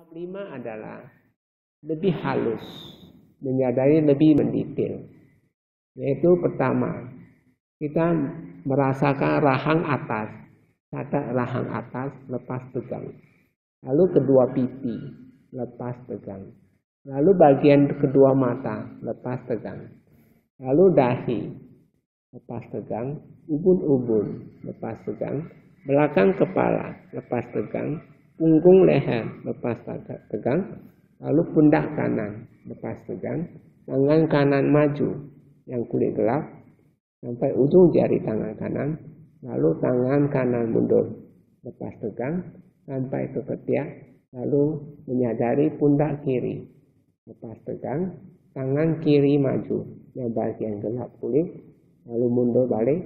Tahap lima adalah lebih halus, menyadari lebih mendetail. Yaitu pertama, kita merasakan rahang atas, kata rahang atas lepas tegang. Lalu kedua pipi lepas tegang. Lalu bagian kedua mata lepas tegang. Lalu dahi lepas tegang, ubun-ubun lepas tegang, belakang kepala lepas tegang, punggung leher lepas tegang, lalu pundak kanan lepas tegang, tangan kanan maju yang kulit gelap sampai ujung jari tangan kanan, lalu tangan kanan mundur lepas tegang sampai ke ketiak, lalu menyadari pundak kiri lepas tegang, tangan kiri maju yang bagian gelap kulit, lalu mundur balik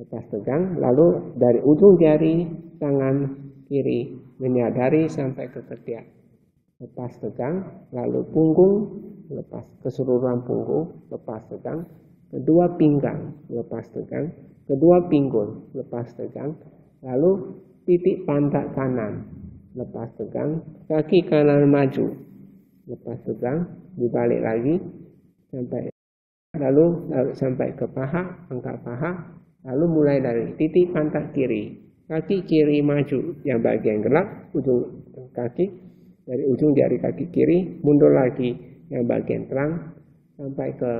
lepas tegang, lalu dari ujung jari tangan kiri menyadari sampai ke ketiak. Lepas tegang, lalu punggung, lepas keseluruhan punggung, lepas tegang. Kedua pinggang, lepas tegang. Kedua pinggul, lepas tegang. Lalu titik pantat kanan, lepas tegang. Kaki kanan maju, lepas tegang. Dibalik lagi, sampai lalu, lalu sampai ke paha, angkat paha. Lalu mulai dari titik pantat kiri, kaki kiri maju yang bagian gelap ujung kaki dari ujung jari kaki kiri mundur lagi yang bagian terang sampai ke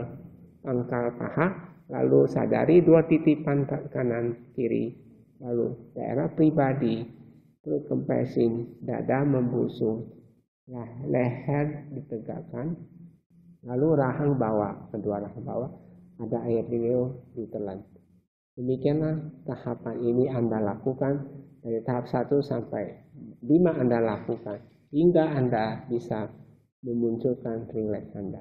pangkal paha lalu sadari dua titik pantat kanan kiri. Lalu daerah pribadi perut kempesin dada membusung nah, leher ditegakkan lalu rahang bawah kedua rahang bawah ada air video ditelan Demikianlah tahapan ini Anda lakukan dari tahap 1 sampai 5 Anda lakukan hingga Anda bisa memunculkan ringlet Anda.